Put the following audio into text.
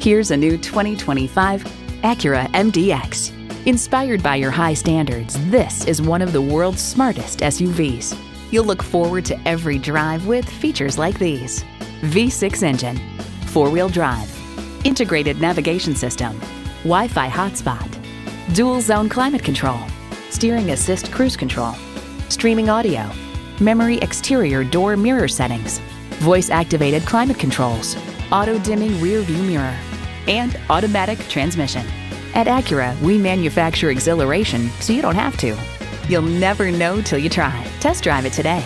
Here's a new 2025 Acura MDX. Inspired by your high standards, this is one of the world's smartest SUVs. You'll look forward to every drive with features like these V6 engine, four wheel drive, integrated navigation system, Wi Fi hotspot, dual zone climate control, steering assist cruise control, streaming audio, memory exterior door mirror settings, voice activated climate controls, auto dimming rear view mirror, and automatic transmission. At Acura, we manufacture exhilaration so you don't have to. You'll never know till you try. Test drive it today.